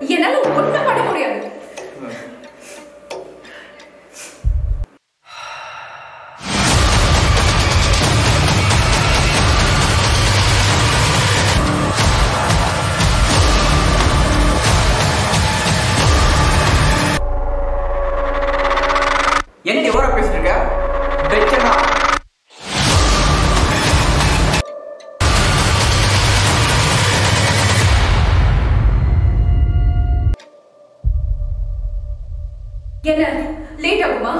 என்னால ஒண்ணும் பண்ண முடியாது. என்னடி ஓர பேசிட்டு இருக்க? வெச்சனா என்ன? லேட் ஆகுமா?